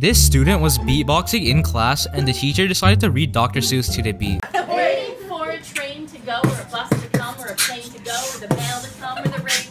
This student was beatboxing in class and the teacher decided to read Dr. Seuss to the beat. Waiting for a train to go or a bus to come or a plane to go or the mail to come or the rain